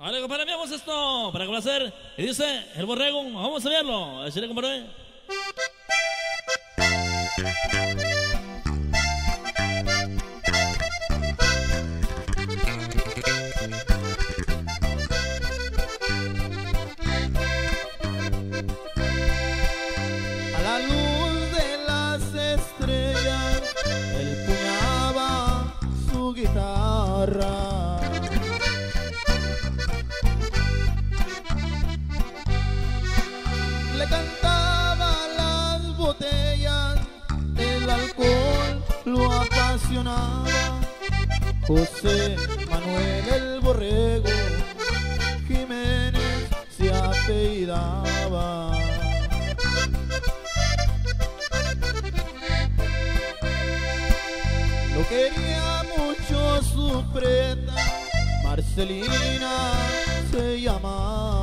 Vale, compadre, veamos esto para complacer. Y dice el borrego, vamos a verlo. Así compadre. A Le cantaba las botellas, el alcohol lo apasionaba. José Manuel el Borrego, Jiménez se apellidaba. Lo quería mucho su preta, Marcelina se llamaba.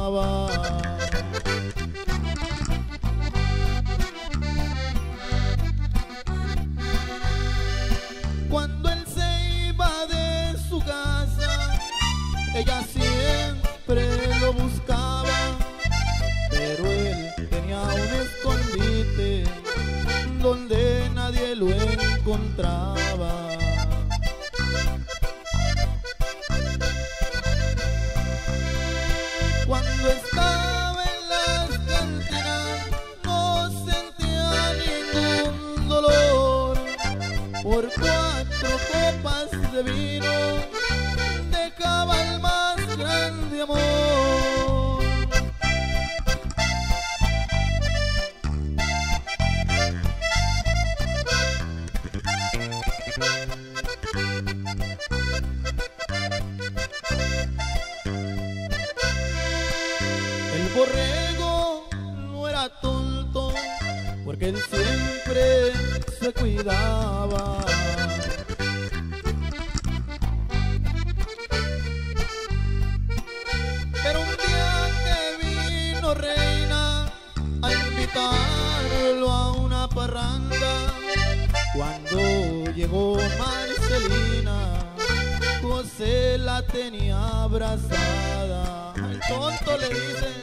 Lo encontraba. Cuando estaba en las cantinas no sentía ningún dolor por cuatro copas de vino porque él siempre se cuidaba. Pero un día que vino reina a invitarlo a una parranda, cuando llegó Marcelina, José la tenía abrazada. El tonto le dice,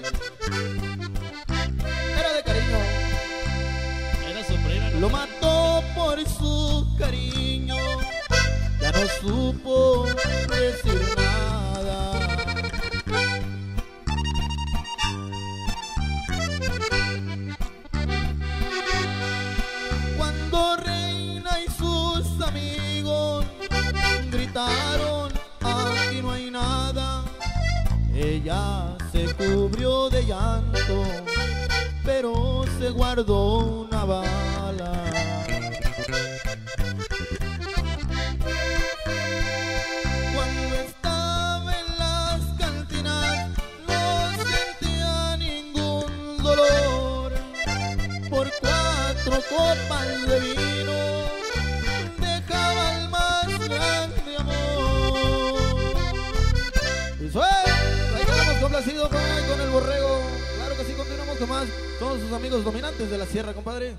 cariño, ya no supo decir nada. Cuando Reina y sus amigos gritaron, aquí no hay nada, ella se cubrió de llanto pero se guardó una bala. Por cuatro copas de vino dejaba el más grande amor. Y suena, ahí quedamos complacidos con el borrego. Claro que sí, continuamos con más. Todos sus amigos dominantes de la sierra, compadre.